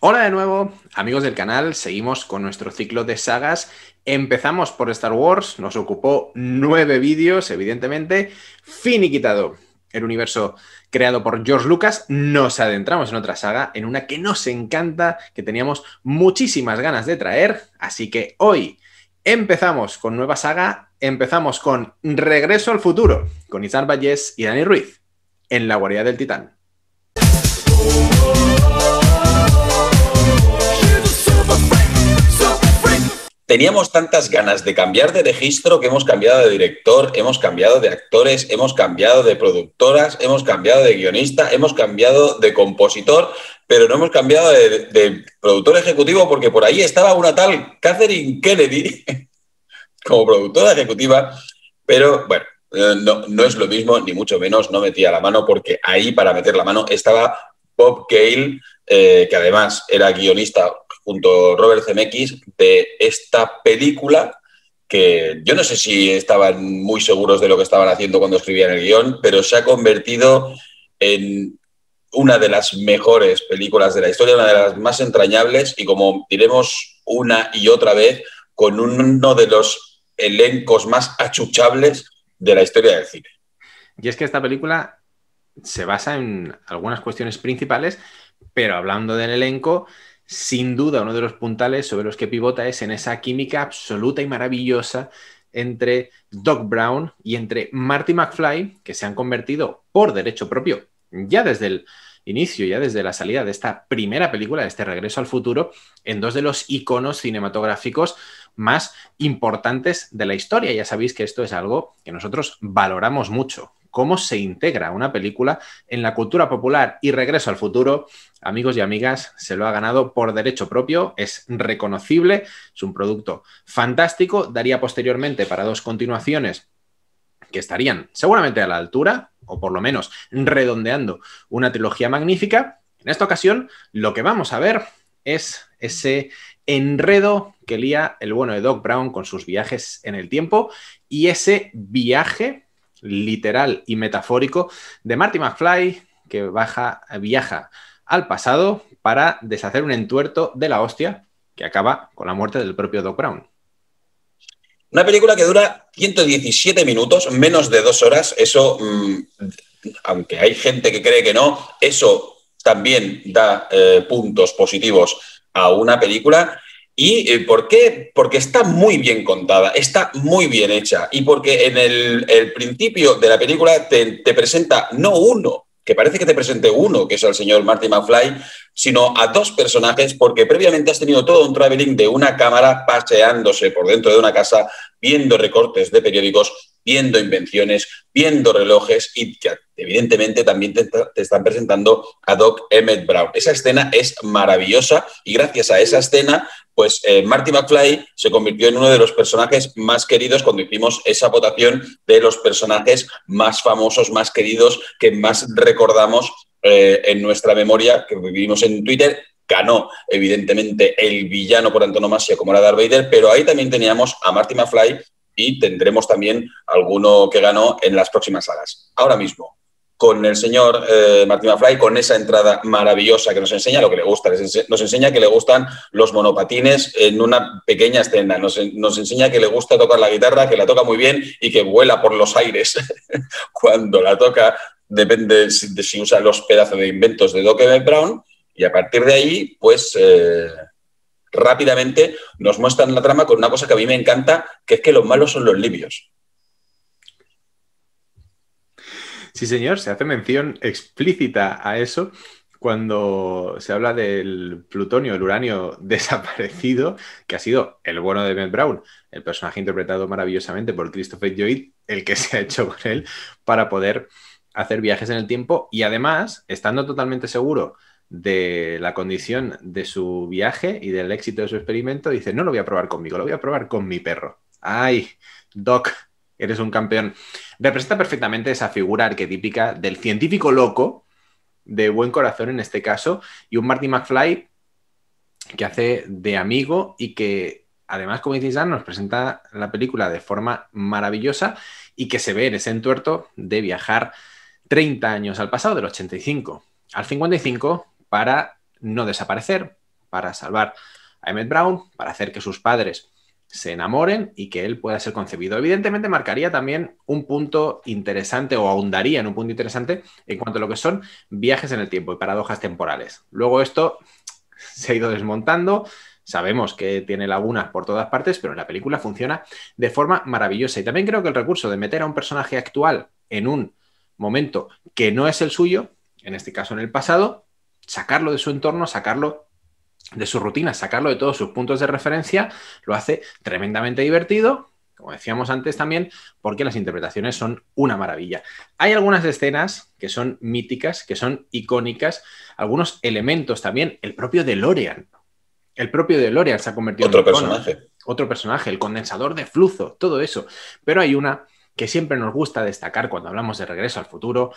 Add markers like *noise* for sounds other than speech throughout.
Hola de nuevo, amigos del canal, seguimos con nuestro ciclo de sagas. Empezamos por Star Wars, nos ocupó nueve vídeos, evidentemente, finiquitado el universo creado por George Lucas, nos adentramos en otra saga, en una que nos encanta, que teníamos muchísimas ganas de traer, así que hoy empezamos con nueva saga, empezamos con Regreso al Futuro, con Izar Vallés y Dani Ruiz, en la guardia del Titán. Teníamos tantas ganas de cambiar de registro que hemos cambiado de director, hemos cambiado de actores, hemos cambiado de productoras, hemos cambiado de guionista, hemos cambiado de compositor, pero no hemos cambiado de, productor ejecutivo porque por ahí estaba una tal Catherine Kennedy *laughs* como productora ejecutiva, pero bueno, eh, no, no, es lo mismo, ni mucho menos, no metía la mano porque ahí para meter la mano estaba Bob Gale, eh, que además era guionista junto a Robert Zemeckis de esta película que yo no sé si estaban muy seguros de lo que estaban haciendo cuando escribían el guion, pero se ha convertido en una de las mejores películas de la historia, una de las más entrañables y como diremos una y otra vez, con uno de los elencos más achuchables de la historia del cine. Y es que esta película se basa en algunas cuestiones principales, pero hablando del elenco, sin duda uno de los puntales sobre los que pivota es en esa química absoluta y maravillosa entre Doc Brown y entre Marty McFly, que se han convertido por derecho propio ya desde el inicio, ya desde la salida de esta primera película, de este regreso al futuro, en dos de los iconos cinematográficos más importantes de la historia. Ya sabéis que esto es algo que nosotros valoramos mucho cómo se integra una película en la cultura popular y Regreso al futuro, amigos y amigas, se lo ha ganado por derecho propio, es reconocible, es un producto fantástico, daría posteriormente para dos continuaciones que estarían seguramente a la altura, o por lo menos redondeando una trilogía magnífica. En esta ocasión, lo que vamos a ver es ese enredo que lía el bueno de Doc Brown con sus viajes en el tiempo y ese viaje literal y metafórico de Marty McFly que baja, viaja al pasado para deshacer un entuerto de la hostia que acaba con la muerte del propio Doc Brown. Una película que dura 117 minutos, menos de dos horas. Eso, mm, aunque hay gente que cree que no, eso también da eh, puntos positivos a una película. ¿Y eh, por qué? Porque está muy bien contada, está muy bien hecha y porque en el, principio de la película te, te, presenta no uno, que parece que te presente uno, que es el señor Marty McFly, sino a dos personajes porque previamente has tenido todo un traveling de una cámara paseándose por dentro de una casa, viendo recortes de periódicos, viendo invenciones, viendo relojes y que evidentemente también te, están presentando a Doc Emmett Brown. Esa escena es maravillosa y gracias a esa escena pues eh, Marty McFly se convirtió en uno de los personajes más queridos cuando hicimos esa votación de los personajes más famosos, más queridos, que más recordamos eh, en nuestra memoria, que vivimos en Twitter. Ganó, evidentemente, el villano por antonomasia como era Darth Vader, pero ahí también teníamos a Marty McFly y tendremos también alguno que ganó en las próximas sagas. Ahora mismo, con el señor eh, Martín con esa entrada maravillosa que nos enseña lo que le gusta. Nos enseña que le gustan los monopatines en una pequeña escena. Nos, enseña que le gusta tocar la guitarra, que la toca muy bien y que vuela por los aires *laughs* cuando la toca. Depende de si usa los pedazos de inventos de Doc. Brown. Y a partir de ahí, pues eh, rápidamente nos muestran la trama con una cosa que a mí me encanta, que es que los malos son los libios. Sí, señor, se hace mención explícita a eso cuando se habla del plutonio, el uranio *laughs* desaparecido, que ha sido el bueno de Ben Brown, el personaje interpretado maravillosamente por Christopher Lloyd, el que se ha hecho con él para poder hacer viajes en el tiempo y además, estando totalmente seguro de la condición de su viaje y del éxito de su experimento, dice, no lo voy a probar conmigo, lo voy a probar con mi perro. Ay, Doc, eres un campeón. Representa perfectamente esa figura arquetípica del científico loco, de buen corazón en este caso, y un Marty McFly que hace de amigo y que además, como dices, nos presenta la película de forma maravillosa y que se ve en ese entuerto de viajar 30 años al pasado, del 85 al 55, para no desaparecer, para salvar a Emmett Brown, para hacer que sus padres se enamoren y que él pueda ser concebido. Evidentemente marcaría también un punto interesante o ahondaría en un punto interesante en cuanto a lo que son viajes en el tiempo y paradojas temporales. Luego esto se ha ido desmontando, sabemos que tiene lagunas por todas partes, pero la película funciona de forma maravillosa. Y también creo que el recurso de meter a un personaje actual en un momento que no es el suyo, en este caso en el pasado, sacarlo de su entorno, sacarlo de su rutina, sacarlo de todos sus puntos de referencia, lo hace tremendamente divertido, como decíamos antes también, porque las interpretaciones son una maravilla. Hay algunas escenas que son míticas, que son icónicas, algunos elementos también, el propio DeLorean. El propio DeLorean se ha convertido en otro personaje. Otro personaje, el condensador de flujo, todo eso. Pero hay una que siempre nos gusta destacar cuando hablamos de regreso al futuro,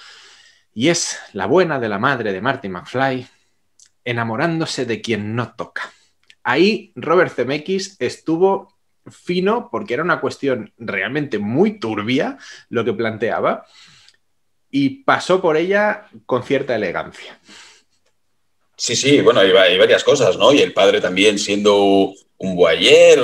y es la buena de la madre de Marty McFly, enamorándose de quien no toca. Ahí Robert Zemeckis estuvo fino porque era una cuestión realmente muy turbia lo que planteaba y pasó por ella con cierta elegancia. Sí, sí, bueno, hay, varias cosas, ¿no? Y el padre también siendo un boyer,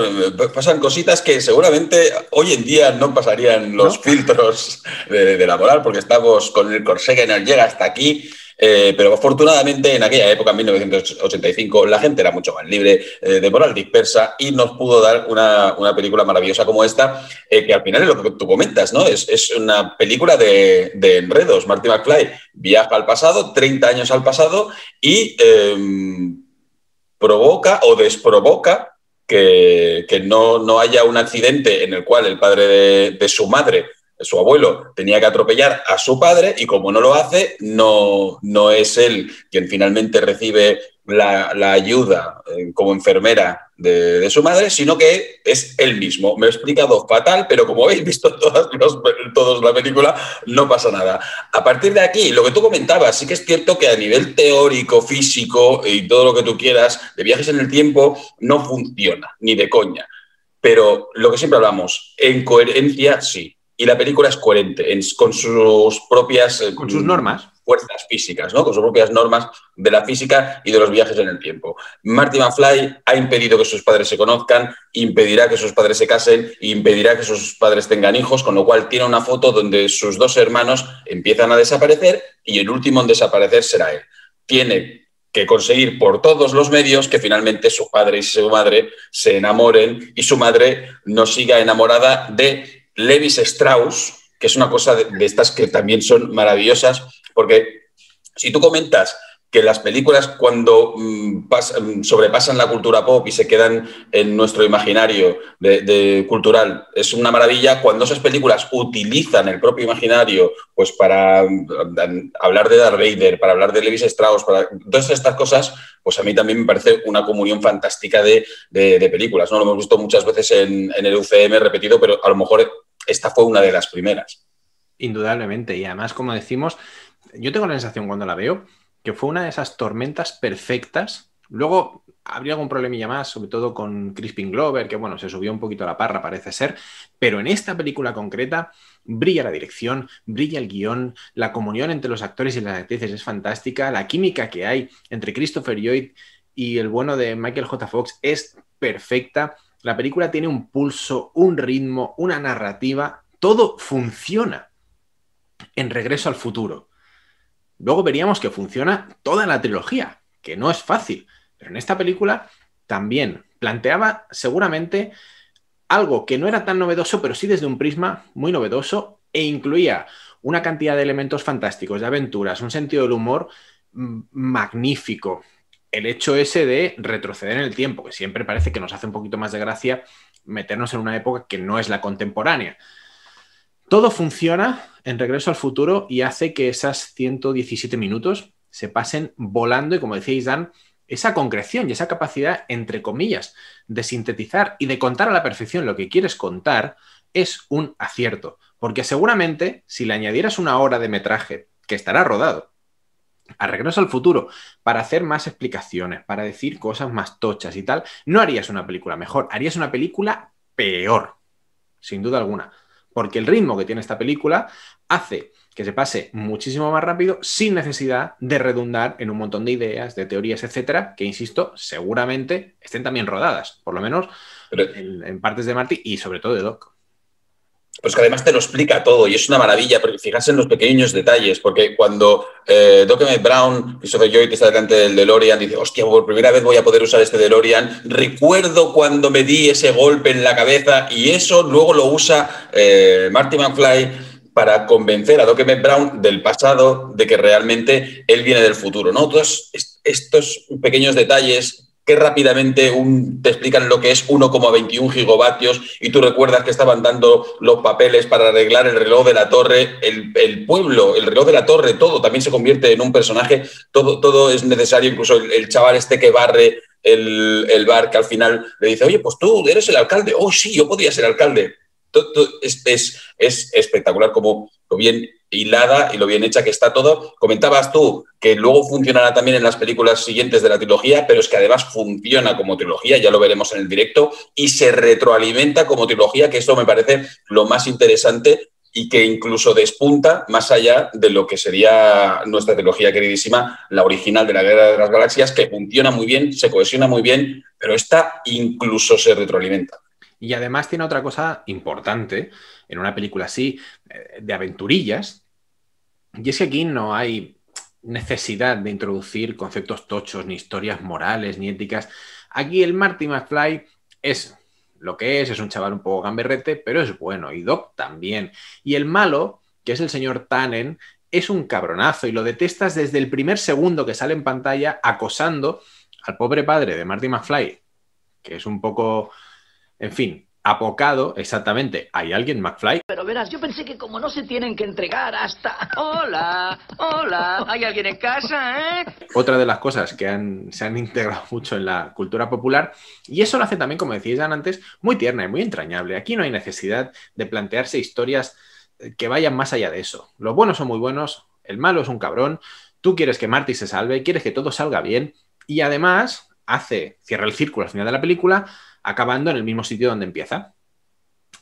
pasan cositas que seguramente hoy en día no pasarían los filtros de, de, la moral porque estamos con el corsé que nos llega hasta aquí eh, pero afortunadamente en aquella época, en 1985, la gente era mucho más libre, eh, de moral dispersa y nos pudo dar una, película maravillosa como esta, eh, que al final es lo que tú comentas, ¿no? Es, una película de, enredos. Marty McFly viaja al pasado, 30 años al pasado, y em, provoca o desprovoca que, no, haya un accidente en el cual el padre de su madre su abuelo tenía que atropellar a su padre y como no lo hace, no, no es él quien finalmente recibe la, ayuda eh, como enfermera de, su madre, sino que es él mismo. Me he explicado fatal, pero como habéis visto todas todos la película, no pasa nada. A partir de aquí, lo que tú comentabas, sí que es cierto que a nivel teórico, físico y todo lo que tú quieras, de viajes en el tiempo, no funciona, ni de coña. Pero lo que siempre hablamos, en coherencia sí y la película es coherente con sus propias... Con sus normas. Fuerzas físicas, ¿no? Con sus propias normas de la física y de los viajes en el tiempo. Marty McFly ha impedido que sus padres se conozcan, impedirá que sus padres se casen, impedirá que sus padres tengan hijos, con lo cual tiene una foto donde sus dos hermanos empiezan a desaparecer y el último en desaparecer será él. Tiene que conseguir por todos los medios que finalmente su padre y su madre se enamoren y su madre no siga enamorada de Levis Strauss, que es una cosa de, estas que también son maravillosas, porque si tú comentas que las películas cuando mm, mm, sobrepasan la cultura pop y se quedan en nuestro imaginario cultural es una maravilla. Cuando esas películas utilizan el propio imaginario pues para mm, hablar de Darth Vader, para hablar de Levis Strauss, para todas estas cosas, pues a mí también me parece una comunión fantástica de, películas. ¿no? Lo hemos visto muchas veces en, en el UCM repetido, pero a lo mejor esta fue una de las primeras. Indudablemente. Y además, como decimos, yo tengo la sensación cuando la veo que fue una de esas tormentas perfectas. Luego habría algún problemilla más, sobre todo con Crispin Glover, que bueno, se subió un poquito a la parra, parece ser, pero en esta película concreta brilla la dirección, brilla el guion, la comunión entre los actores y las actrices es fantástica, la química que hay entre Christopher Lloyd y el bueno de Michael J. Fox es perfecta. La película tiene un pulso, un ritmo, una narrativa, todo funciona en Regreso al Futuro. Luego veríamos que funciona toda la trilogía, que no es fácil, pero en esta película también planteaba seguramente algo que no era tan novedoso, pero sí desde un prisma muy novedoso e incluía una cantidad de elementos fantásticos, de aventuras, un sentido del humor mm, magnífico, el hecho ese de retroceder en el tiempo, que siempre parece que nos hace un poquito más de gracia meternos en una época que no es la contemporánea. Todo funciona en Regreso al Futuro y hace que esas 117 minutos se pasen volando y, como decíais, Dan, esa concreción y esa capacidad, entre comillas, de sintetizar y de contar a la perfección lo que quieres contar es un acierto. Porque seguramente si le añadieras una hora de metraje que estará rodado a Regreso al Futuro para hacer más explicaciones, para decir cosas más tochas y tal, no harías una película mejor, harías una película peor, sin duda alguna. Porque el ritmo que tiene esta película hace que se pase muchísimo más rápido sin necesidad de redundar en un montón de ideas, de teorías, etcétera, que insisto, seguramente estén también rodadas, por lo menos en, en, partes de Marty y sobre todo de Doc. Pues que además te lo explica todo y es una maravilla, porque fijarse en los pequeños detalles, porque cuando eh, Doc Brown, Christopher que está delante del DeLorean, dice, hostia, por primera vez voy a poder usar este DeLorean, recuerdo cuando me di ese golpe en la cabeza y eso luego lo usa eh, Marty McFly para convencer a Doc Brown del pasado de que realmente él viene del futuro, ¿no? Todos estos pequeños detalles que rápidamente te explican lo que es 1,21 gigavatios y tú recuerdas que estaban dando los papeles para arreglar el reloj de la torre, el, pueblo, el reloj de la torre, todo también se convierte en un personaje, todo, todo es necesario, incluso el, chaval este que barre el, bar que al final le dice, oye, pues tú eres el alcalde, oh sí, yo podría ser alcalde. Es, es, es espectacular como lo bien hilada y lo bien hecha que está todo. Comentabas tú que luego funcionará también en las películas siguientes de la trilogía, pero es que además funciona como trilogía, ya lo veremos en el directo, y se retroalimenta como trilogía, que esto me parece lo más interesante y que incluso despunta más allá de lo que sería nuestra trilogía queridísima, la original de la Guerra de las Galaxias, que funciona muy bien, se cohesiona muy bien, pero esta incluso se retroalimenta. Y además tiene otra cosa importante en una película así, eh, de aventurillas, y es que aquí no hay necesidad de introducir conceptos tochos, ni historias morales, ni éticas. Aquí el Marty McFly es lo que es, es un chaval un poco gamberrete, pero es bueno, y Doc también. Y el malo, que es el señor Tannen, es un cabronazo y lo detestas desde el primer segundo que sale en pantalla acosando al pobre padre de Marty McFly, que es un poco, en fin, apocado, exactamente. ¿Hay alguien, McFly? Pero verás, yo pensé que como no se tienen que entregar hasta... Hola, hola, ¿hay alguien en casa, eh? Otra de las cosas que se han integrado *laughs* mucho en la cultura popular, y eso lo hace también, como decíais antes, muy tierna y muy entrañable. Aquí no hay necesidad de plantearse historias eh, que vayan más allá de eso. Los buenos son muy buenos, el malo es un cabrón, tú quieres que Marty se salve, quieres que todo salga bien, y además hace, cierra el círculo al final de la película, acabando en el mismo sitio donde empieza.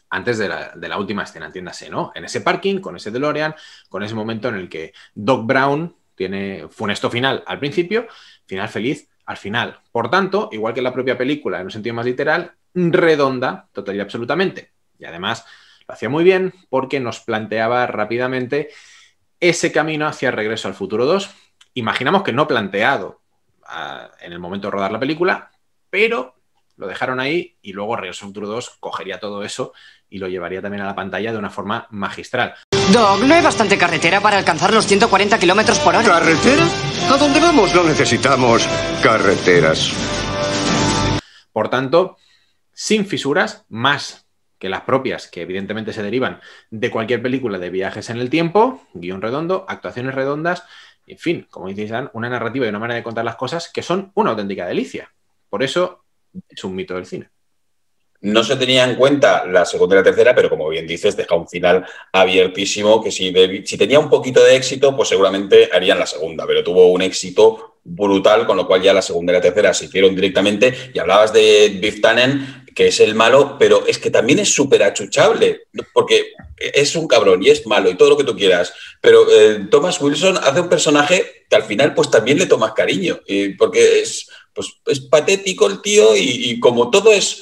Antes de la, última escena, entiéndase, ¿no? En ese parking, con ese DeLorean, con ese momento en el que Doc Brown tiene funesto final al principio, final feliz al final. Por tanto, igual que la propia película, en un sentido más literal, redonda total y absolutamente. Y además lo hacía muy bien porque nos planteaba rápidamente ese camino hacia Regreso al Futuro 2. Imaginamos que no planteado ah, en el momento de rodar la película, pero lo dejaron ahí y luego Futuro 2 cogería todo eso y lo llevaría también a la pantalla de una forma magistral. Doc, no hay bastante carretera para alcanzar los 140 kilómetros por hora. ¿Carretera? ¿A dónde vamos? No necesitamos carreteras. Por tanto, sin fisuras, más que las propias, que evidentemente se derivan de cualquier película de viajes en el tiempo, guion redondo, actuaciones redondas, en fin, como dices, una narrativa y una manera de contar las cosas que son una auténtica delicia. Por eso es un mito del cine. No se tenía en cuenta la segunda y la tercera, pero como bien dices, deja un final abiertísimo que si, si tenía un poquito de éxito, pues seguramente harían la segunda, pero tuvo un éxito brutal, con lo cual ya la segunda y la tercera se hicieron directamente. Y hablabas de Biff Tannen, que es el malo, pero es que también es súper achuchable, porque es un cabrón y es malo y todo lo que tú quieras. Pero eh, Thomas Wilson hace un personaje que al final pues también le tomas cariño, porque es pues es patético el tío y, como todo es,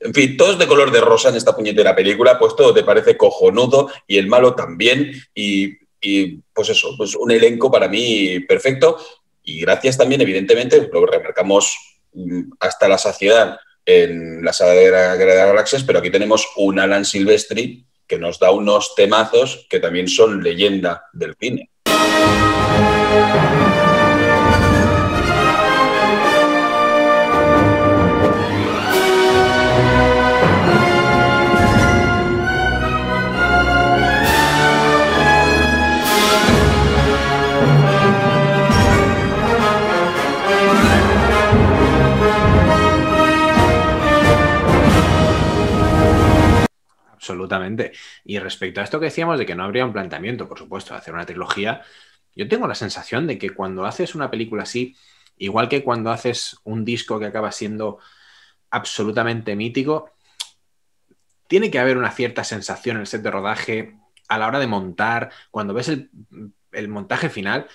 en fin, todo es de color de rosa en esta puñetera película, pues todo te parece cojonudo y el malo también y, pues eso, pues un elenco para mí perfecto y gracias también, evidentemente, lo remarcamos mm, hasta la saciedad en la sala de la de Galaxias, pero aquí tenemos un Alan Silvestri que nos da unos temazos que también son leyenda del cine. Y respecto a esto que decíamos de que no habría un planteamiento, por supuesto, de hacer una trilogía, yo tengo la sensación de que cuando haces una película así, igual que cuando haces un disco que acaba siendo absolutamente mítico, tiene que haber una cierta sensación en el set de rodaje, a la hora de montar, cuando ves el, el montaje final,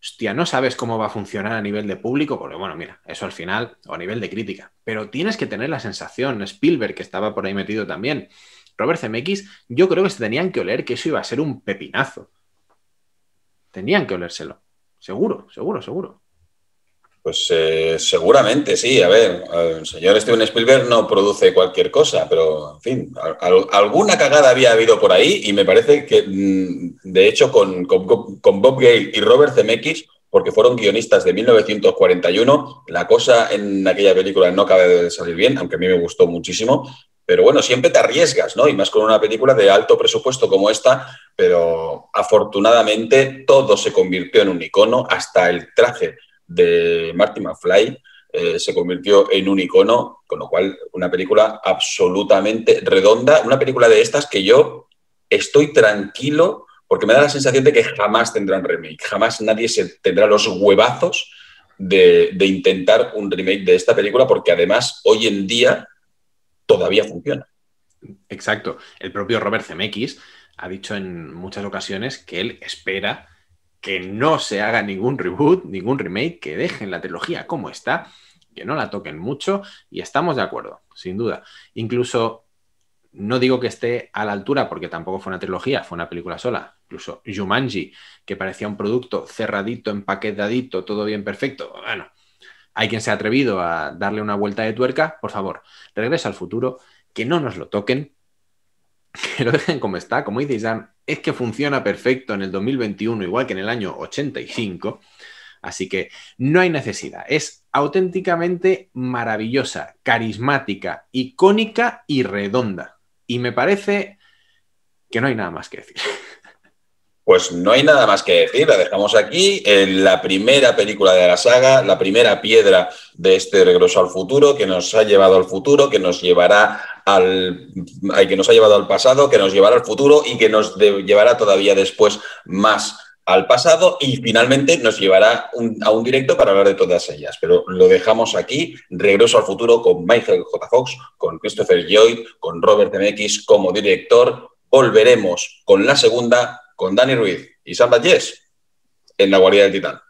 hostia, no sabes cómo va a funcionar a nivel de público, porque bueno, mira, eso al final, o a nivel de crítica, pero tienes que tener la sensación, Spielberg, que estaba por ahí metido también, Robert Zemeckis, yo creo que se tenían que oler que eso iba a ser un pepinazo. Tenían que olérselo. Seguro, seguro, seguro. Pues eh, seguramente sí. A ver, el señor Steven Spielberg no produce cualquier cosa, pero en fin, al, alguna cagada había habido por ahí y me parece que, mm, de hecho, con, con, Bob Gale y Robert Zemeckis, porque fueron guionistas de 1941, la cosa en aquella película no cabe de salir bien, aunque a mí me gustó muchísimo. Pero bueno, siempre te arriesgas, ¿no? Y más con una película de alto presupuesto como esta, pero afortunadamente todo se convirtió en un icono, hasta el traje de Marty McFly eh, se convirtió en un icono, con lo cual una película absolutamente redonda, una película de estas que yo estoy tranquilo porque me da la sensación de que jamás tendrán remake, jamás nadie se tendrá los huevazos de, de intentar un remake de esta película porque además hoy en día todavía funciona. Exacto. El propio Robert Zemeckis ha dicho en muchas ocasiones que él espera que no se haga ningún reboot, ningún remake, que dejen la trilogía como está, que no la toquen mucho y estamos de acuerdo, sin duda. Incluso no digo que esté a la altura porque tampoco fue una trilogía, fue una película sola. Incluso Jumanji, que parecía un producto cerradito, empaquetadito, todo bien perfecto. Bueno, hay quien se ha atrevido a darle una vuelta de tuerca. Por favor, regresa al futuro, que no nos lo toquen, *laughs* que lo dejen como está. Como dice Isam, es que funciona perfecto en el 2021, igual que en el año 85. Así que no hay necesidad. Es auténticamente maravillosa, carismática, icónica y redonda. Y me parece que no hay nada más que decir. *laughs* Pues no hay nada más que decir, la dejamos aquí. En la primera película de la saga, la primera piedra de este regreso al futuro, que nos ha llevado al futuro, que nos llevará al, que nos ha llevado al pasado, que nos llevará al futuro y que nos llevará todavía después más al pasado y finalmente nos llevará a un directo para hablar de todas ellas. Pero lo dejamos aquí, regreso al futuro con Michael J. Fox, con Christopher Lloyd, con Robert MX como director. Volveremos con la segunda con Dani Ruiz y Sam Yes en la guarida del Titán.